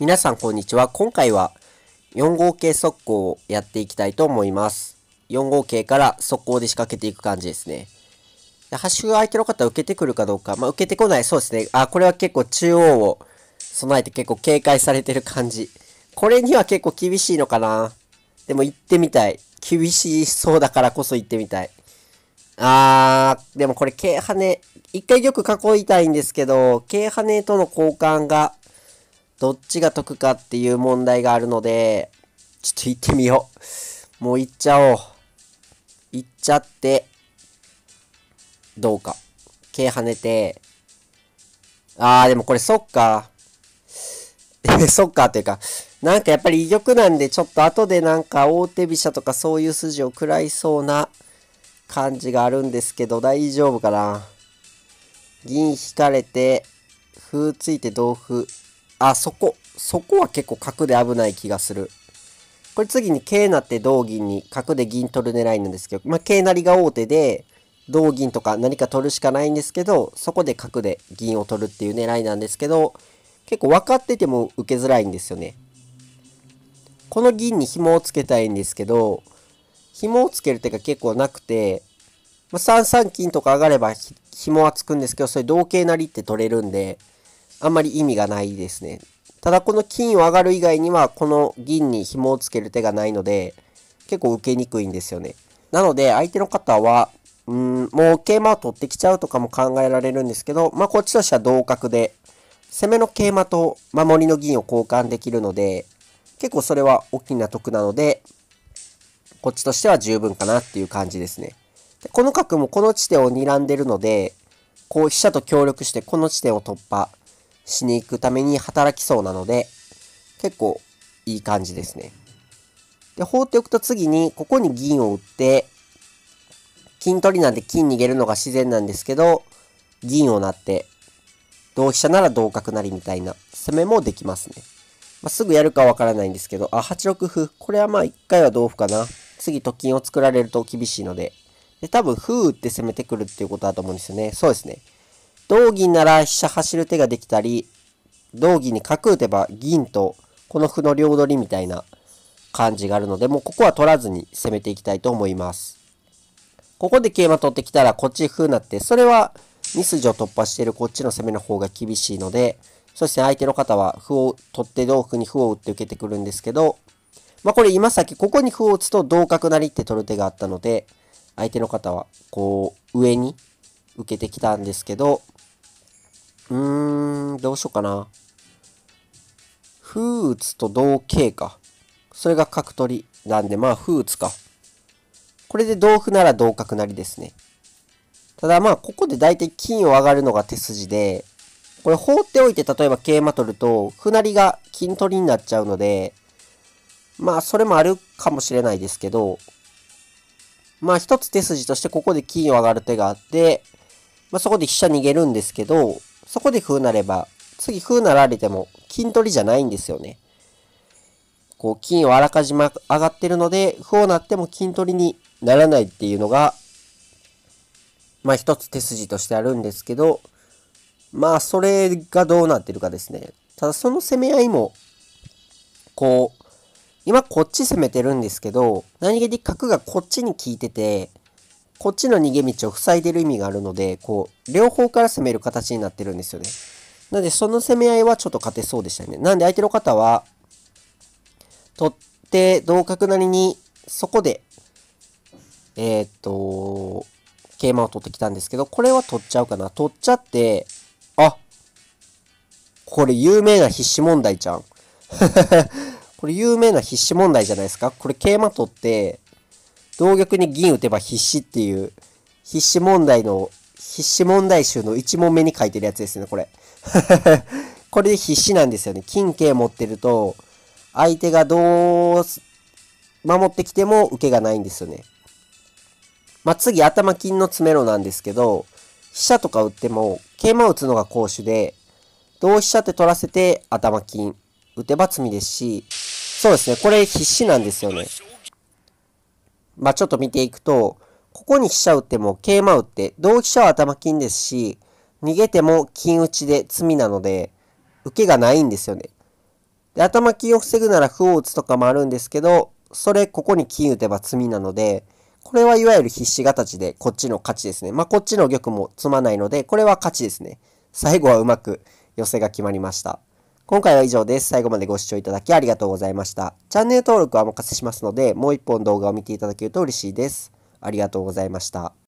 皆さんこんにちは。今回は4号系速攻をやっていきたいと思います。4号系から速攻で仕掛けていく感じですね。でハッシュ相手の方受けてくるかどうか。まあ、受けてこない。そうですね。あ、これは結構中央を備えて結構警戒されてる感じ。これには結構厳しいのかな。でも行ってみたい。厳しそうだからこそ行ってみたい。あー、でもこれ、軽羽ね、一回よく囲いたいんですけど、軽羽ねとの交換がどっちが得かっていう問題があるので、ちょっと行ってみよう。もう行っちゃおう。行っちゃって、どうか。毛跳ねて、あー、でもこれそっか。そっかっていうか、なんかやっぱり威力なんで、ちょっと後でなんか大手飛車とかそういう筋を食らいそうな感じがあるんですけど、大丈夫かな。銀引かれて、歩ついて同歩。あ、そこ。そこは結構角で危ない気がする。これ次に桂なって同銀に角で銀取る狙いなんですけど、まあ、桂成りが王手で、同銀とか何か取るしかないんですけど、そこで角で銀を取るっていう狙いなんですけど、結構分かってても受けづらいんですよね。この銀に紐をつけたいんですけど、紐をつける手が結構なくて、まあ、3三金とか上がれば紐はつくんですけど、それ同桂成って取れるんで、あんまり意味がないですね。ただこの金を上がる以外には、この銀に紐をつける手がないので、結構受けにくいんですよね。なので、相手の方は、うん、もう桂馬を取ってきちゃうとかも考えられるんですけど、まあこっちとしては同角で、攻めの桂馬と守りの銀を交換できるので、結構それは大きな得なので、こっちとしては十分かなっていう感じですね。でこの角もこの地点を睨んでるので、こう飛車と協力してこの地点を突破しに行くために働きそうなので、結構いい感じですね。で、放っておくと次に、ここに銀を打って、金取りなんで金逃げるのが自然なんですけど、銀をなって、同飛車なら同角成みたいな攻めもできますね。まあ、すぐやるかわからないんですけど、あ、8六歩。これはまあ一回は同歩かな。次、と金を作られると厳しいので。で、多分、歩打って攻めてくるっていうことだと思うんですよね。そうですね。同銀なら飛車走る手ができたり、同銀に角打てば銀とこの歩の両取りみたいな感じがあるので、もうここは取らずに攻めていきたいと思います。ここで桂馬取ってきたらこっち歩になって、それは2筋を突破しているこっちの攻めの方が厳しいので、そうですね、相手の方は歩を取って同歩に歩を打って受けてくるんですけど、まあこれ今さっきここに歩を打つと同角成って取る手があったので、相手の方はこう上に受けてきたんですけど、うーん、どうしようかな。歩打つと同桂か。それが角取りなんで、まあ歩打つか。これで同歩なら同角成ですね。ただまあ、ここで大体金を上がるのが手筋で、これ放っておいて例えば桂馬取ると、歩成りが金取りになっちゃうので、まあそれもあるかもしれないですけど、まあ一つ手筋としてここで金を上がる手があって、まあそこで飛車逃げるんですけど、そこで歩なれば、次歩なられても金取りじゃないんですよね。こう金をあらかじめ上がってるので、歩をなっても金取りにならないっていうのが、まあ一つ手筋としてあるんですけど、まあそれがどうなってるかですね。ただその攻め合いも、こう、今こっち攻めてるんですけど、何気に角がこっちに効いてて、こっちの逃げ道を塞いでる意味があるので、こう、両方から攻める形になってるんですよね。なので、その攻め合いはちょっと勝てそうでしたね。なんで相手の方は、取って、同角なりに、そこで、えー、っと、桂馬を取ってきたんですけど、これは取っちゃうかな。取っちゃって、あこれ有名な必死問題ちゃん。これ有名な必死問題じゃないですかこれ桂馬取って、同玉に銀打てば必死っていう、必死問題の、必死問題集の1問目に書いてるやつですね、これ。これで必死なんですよね。金桂持ってると、相手がどう守ってきても受けがないんですよね。まあ、次、頭金の詰めろなんですけど、飛車とか打っても、桂馬打つのが攻守で、同飛車って取らせて頭金、打てば詰みですし、そうですね、これ必死なんですよね。まあ、ちょっと見ていくと、ここに飛車打っても桂馬打って、同飛車は頭金ですし、逃げても金打ちで詰みなので、受けがないんですよね。で、頭金を防ぐなら歩を打つとかもあるんですけど、それ、ここに金打てば詰みなので、これはいわゆる必死形でこっちの勝ちですね。まあ、こっちの玉も詰まないので、これは勝ちですね。最後はうまく寄せが決まりました。今回は以上です。最後までご視聴いただきありがとうございました。チャンネル登録はお任せしますので、もう一本動画を見ていただけると嬉しいです。ありがとうございました。